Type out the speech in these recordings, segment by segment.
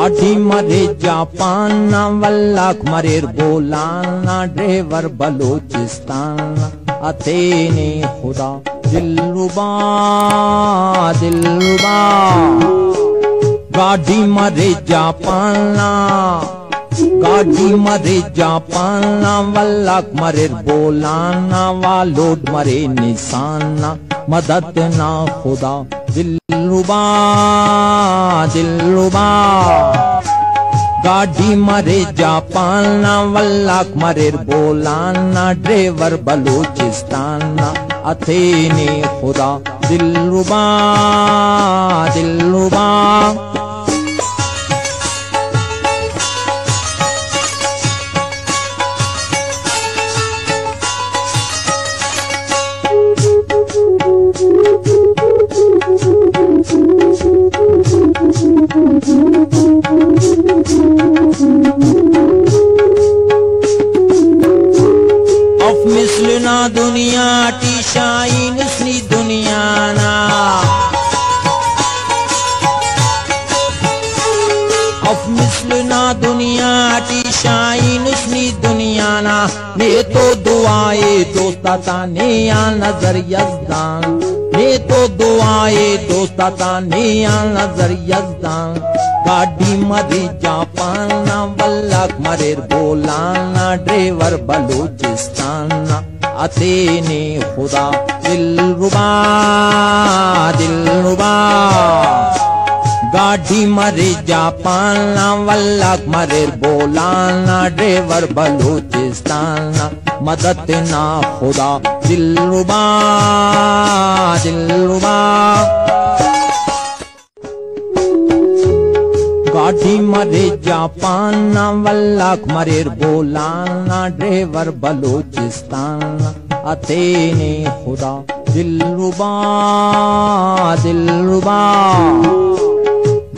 गाड़ी मरे जापान वल्लख मरेर बोलाना, ड्राइवर बलूचिस्तान। अतेने खुदा, दिलरुबा दिलरुबा। गाड़ी मरे जापाना, गाड़ी मरे जापाना वल्लख मरेर बोलाना वालोड मरे निशाना। मदद ना खुदा। दिलरुबा दिलरुबा गाड़ी मरे जापाना वल्ला मरे बोलाना, ड्राइवर बलूचिस्ताना। अथेने खुदा दिलरुबा दिलरुबा Of misluna dunya ti shayin usni dunyana Of misluna dunya ti shayin usni dunyana मैं तो दुआए दोस्ता ताने या नज़र यजदान मैं तो दुआए दोस्ता ताने या नज़र यजदान गाड़ी मरी जापाना वल्लख मरेर बोलाना, ड्राइवर बलूचिस्तान। अतेने खुदा दिलरुबा दिलरुबा गाड़ी मरे जापाना वल्लख मरेर बोलाना, ड्राइवर बलूचिस्तान। मदद ना खुदा दिलरुबा दिलरुबा गाड़ी मरे जापाना वल्लख मरेर बोलाना ड्रेवर बलूचिस्तान। अतेने खुदा दिलरुबा दिलरुबा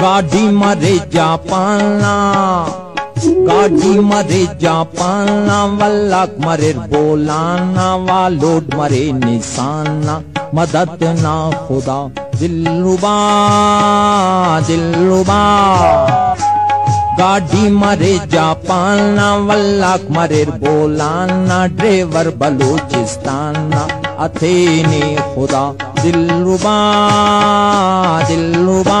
गाड़ी मरे जापाना, गाड़ी मरे जापाना वल्लख मरेर बोलाना, वालोड मरे निशाना। मदद ना खुदा दिलरुबा दिलरुबा। गाड़ी मरे जापाना वल्लख मरेर बोलाना ड्राइवर बलूचिस्ताना अथेने खुदा। दिलरुबा दिलरुबा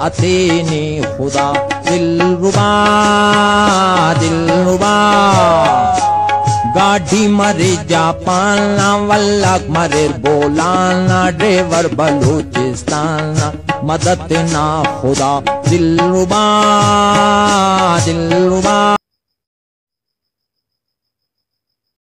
अतेने खुदा दिलरुबा दिलरुबा गाड़ी मरे जापाना वल्लख मरे बोलाना, ड्राइवर बलूचिस्तान। मदद ना खुदा दिलरुबा दिलरुबा